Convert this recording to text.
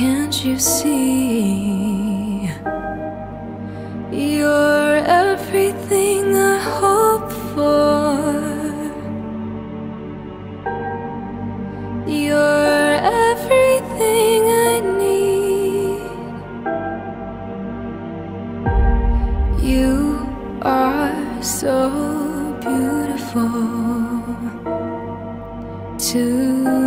Can't you see? You're everything I hope for. You're everything I need. You are so beautiful to